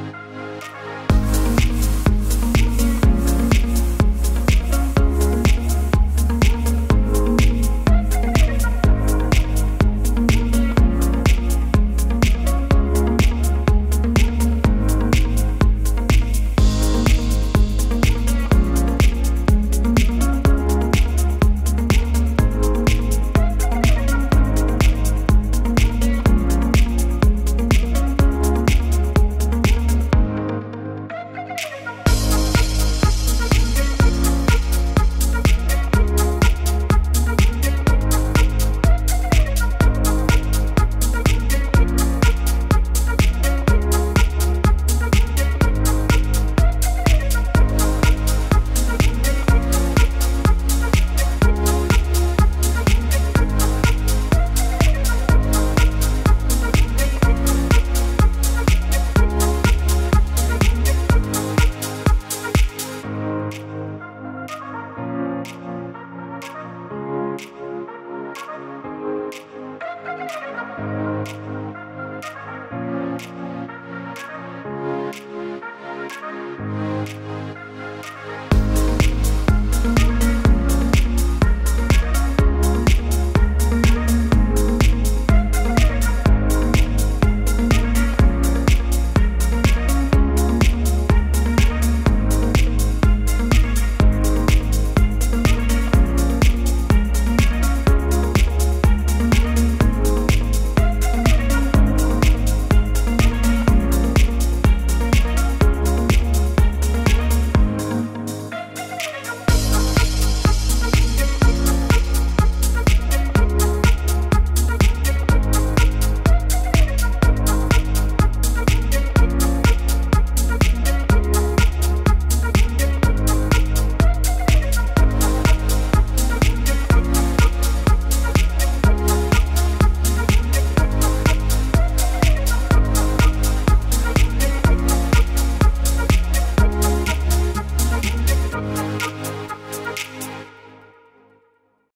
Música